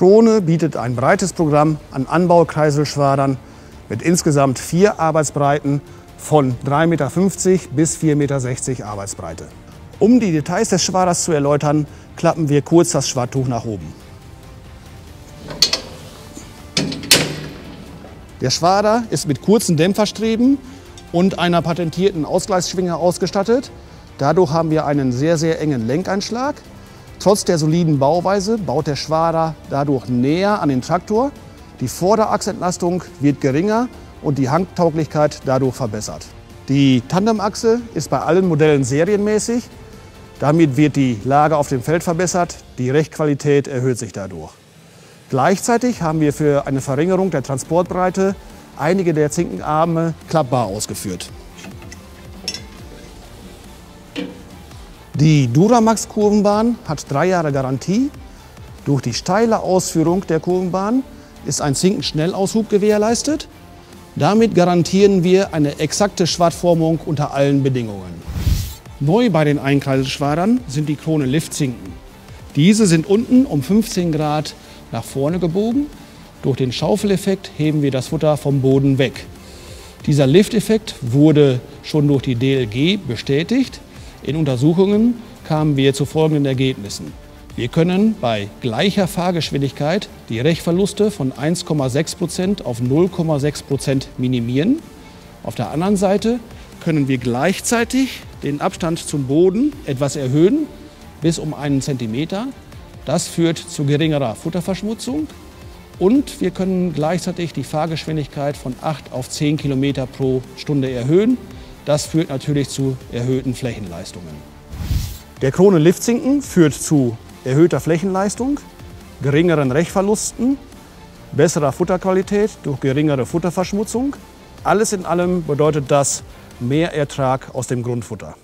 Krone bietet ein breites Programm an Anbaukreiselschwadern mit insgesamt vier Arbeitsbreiten von 3,50 Meter bis 4,60 Meter Arbeitsbreite. Um die Details des Schwaders zu erläutern, klappen wir kurz das Schwadtuch nach oben. Der Schwader ist mit kurzen Dämpferstreben und einer patentierten Ausgleichsschwinge ausgestattet. Dadurch haben wir einen sehr, sehr engen Lenkeinschlag. Trotz der soliden Bauweise baut der Schwader dadurch näher an den Traktor. Die Vorderachsentlastung wird geringer und die Hangtauglichkeit dadurch verbessert. Die Tandemachse ist bei allen Modellen serienmäßig. Damit wird die Lage auf dem Feld verbessert, die Rechtqualität erhöht sich dadurch. Gleichzeitig haben wir für eine Verringerung der Transportbreite einige der Zinkenarme klappbar ausgeführt. Die Duramax-Kurvenbahn hat drei Jahre Garantie. Durch die steile Ausführung der Kurvenbahn ist ein Zinkenschnellaushub gewährleistet. Damit garantieren wir eine exakte Schwadformung unter allen Bedingungen. Neu bei den Einkreiselschwadern sind die Krone Liftzinken. Diese sind unten um 15 Grad nach vorne gebogen. Durch den Schaufeleffekt heben wir das Futter vom Boden weg. Dieser Lifteffekt wurde schon durch die DLG bestätigt. In Untersuchungen kamen wir zu folgenden Ergebnissen. Wir können bei gleicher Fahrgeschwindigkeit die Rechverluste von 1,6 Prozent auf 0,6 Prozent minimieren. Auf der anderen Seite können wir gleichzeitig den Abstand zum Boden etwas erhöhen, bis um einen Zentimeter. Das führt zu geringerer Futterverschmutzung und wir können gleichzeitig die Fahrgeschwindigkeit von 8 auf 10 Kilometer pro Stunde erhöhen. Das führt natürlich zu erhöhten Flächenleistungen. Der Krone Liftzinken führt zu erhöhter Flächenleistung, geringeren Rechverlusten, besserer Futterqualität durch geringere Futterverschmutzung. Alles in allem bedeutet das mehr Ertrag aus dem Grundfutter.